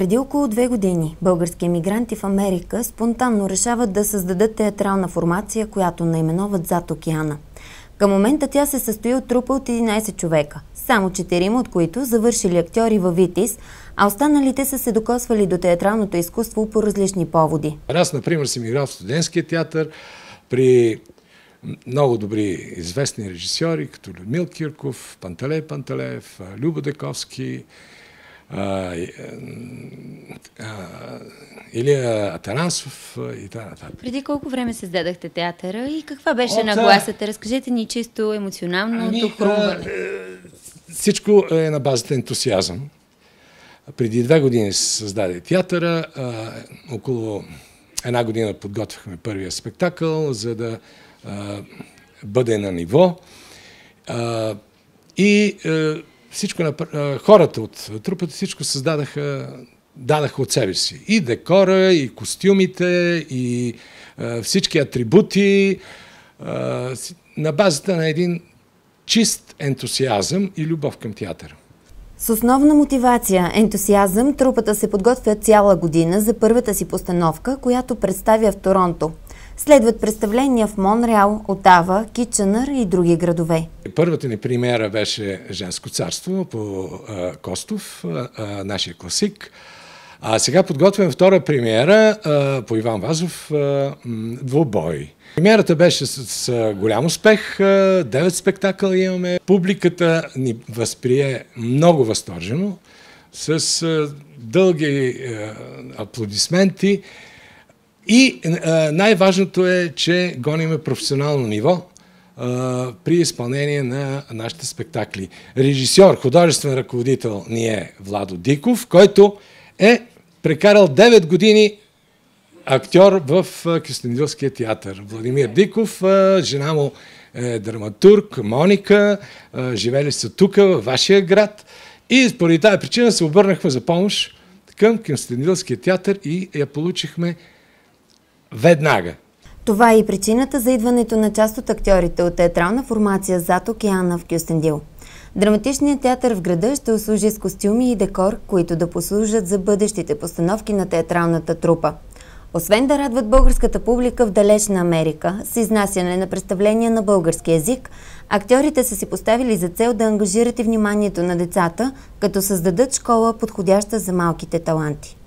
Преди около две години български емигранти в Америка спонтанно решават да създадат театрална формация, която наименуват Зад океана. Към момента тя се състои от трупа от 11 човека, само четирима от които завършили актьори във Витис, а останалите са се докосвали до театралното изкуство по различни поводи. Аз, например, съм играл в студентския театър при много добри известни режисьори, като Людмил Кирков, Панталей Панталеев, Любо Дековски, Илия Атанасов и така Преди колко време създадахте театъра и каква беше От, нагласата? Разкажете ни чисто емоционално, ами, хрумване. Всичко е на базата ентусиазъм. Преди две години се създаде театъра. А, около една година подготвяхме първия спектакъл, за да а, бъде на ниво. А, и а, всичко на хората от трупата, всичко създадаха, дадаха от себе си. И декора, и костюмите, и а, всички атрибути а, на базата на един чист ентусиазъм и любов към театъра. С основна мотивация, ентусиазъм, трупата се подготвя цяла година за първата си постановка, която представя в Торонто – Следват представления в Монреал, Отава, Кичанър и други градове. Първата ни премиера беше Женско царство по Костов, нашия класик. А сега подготвям втора премиера а, по Иван Вазов а, Двубой. Премиерата беше с, с голям успех, девет спектакъла имаме. Публиката ни възприе много възторжено, с а, дълги а, аплодисменти. И най-важното е, че гониме професионално ниво а, при изпълнение на нашите спектакли. Режисьор, художествен ръководител ни е Владо Диков, който е прекарал 9 години актьор в Кюстендилския театър. Владимир Диков, жена му е драматург, Моника, живели са тук, във вашия град. И поради тази причина се обърнахме за помощ към Кюстендилския театър и я получихме веднага. Това е и причината за идването на част от актьорите от театрална формация зад океана в Кюстендил. Драматичният театър в града ще услужи с костюми и декор, които да послужат за бъдещите постановки на театралната трупа. Освен да радват българската публика в далечна Америка с изнасяне на представления на български язик, актьорите са си поставили за цел да ангажират и вниманието на децата, като създадат школа, подходяща за малките таланти.